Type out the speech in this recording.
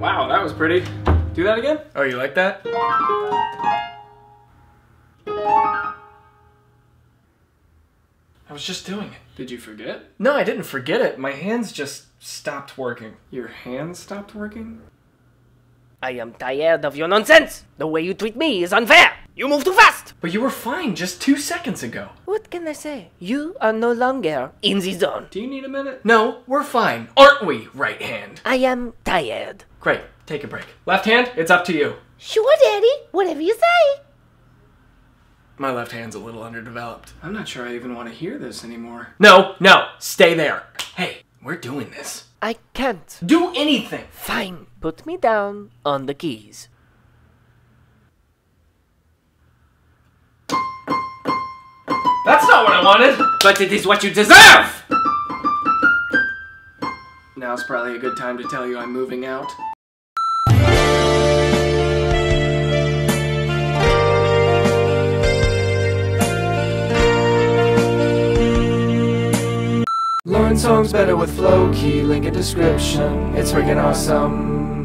Wow, that was pretty. Do that again? Oh, you like that? I was just doing it. Did you forget? No, I didn't forget it. My hands just stopped working. Your hands stopped working? I am tired of your nonsense. The way you treat me is unfair. You move too fast. But you were fine just two seconds ago. What can I say? You are no longer in the zone. Do you need a minute? No, we're fine. Aren't we, right hand? I am tired. Great, take a break. Left hand, it's up to you. Sure, Daddy. Whatever you say. My left hand's a little underdeveloped. I'm not sure I even want to hear this anymore. No, no, stay there. Hey, we're doing this. I can't. Do anything. Fine. Put me down on the keys. What I wanted. But it is what you deserve! Now's probably a good time to tell you I'm moving out. Learn songs better with flowkey, link in description. It's freaking awesome.